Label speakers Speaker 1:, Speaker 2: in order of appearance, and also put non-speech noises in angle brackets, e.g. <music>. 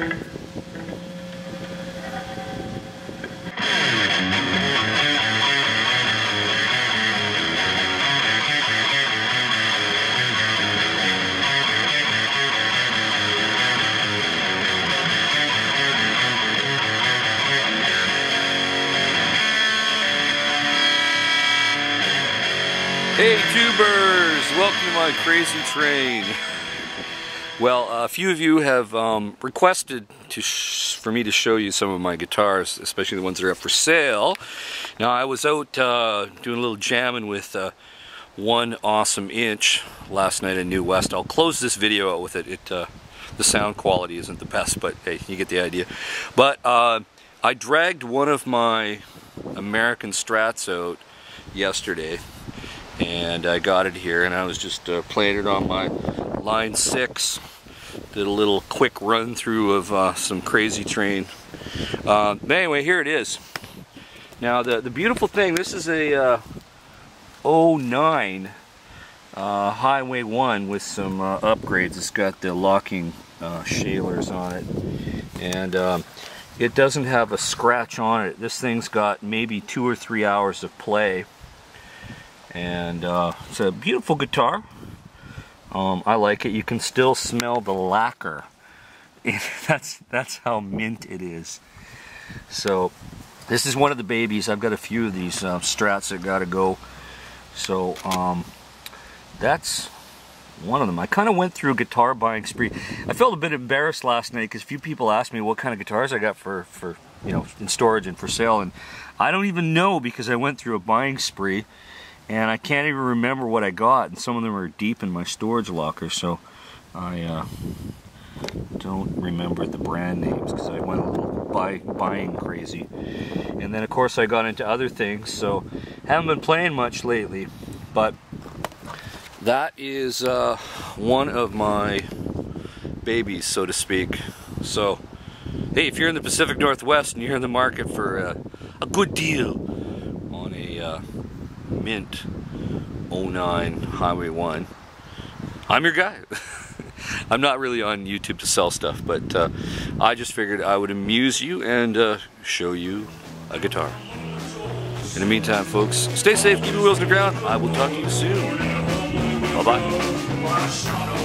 Speaker 1: Hey tubers, welcome to my crazy train. <laughs> Well, a few of you have um, requested for me to show you some of my guitars, especially the ones that are up for sale. Now I was out uh, doing a little jamming with uh, one awesome inch last night in New West. I'll close this video out with it. it uh, the sound quality isn't the best, but hey, you get the idea. But uh, I dragged one of my American Strats out yesterday and I got it here and I was just uh, playing it on my line 6 did a little quick run through of uh, some crazy train. Uh, but anyway here it is. Now the the beautiful thing this is a uh, 09 uh, Highway 1 with some uh, upgrades. It's got the locking Schallers on it. And um, it doesn't have a scratch on it. This thing's got maybe two or three hours of play and uh, it's a beautiful guitar. Um, I like it. You can still smell the lacquer. <laughs> That's that's how mint it is. So this is one of the babies. I've got a few of these uh, strats that gotta go. So um, that's one of them. I kind of went through a guitar buying spree. I felt a bit embarrassed last night because a few people asked me what kind of guitars I got for for you know in storage and for sale. And I don't even know because I went through a buying spree and I can't even remember what I got and some of them are deep in my storage locker so I uh, don't remember the brand names because I went a little buy, buying crazy. And then of course I got into other things so haven't been playing much lately but that is uh, one of my babies so to speak. So hey if you're in the Pacific Northwest and you're in the market for a, a good deal on a uh, Mint 09 Highway 1. I'm your guy. <laughs> I'm not really on YouTube to sell stuff, but uh, I just figured I would amuse you and uh, show you a guitar. In the meantime, folks, stay safe, keep your wheels on the ground. I will talk to you soon. Bye-bye.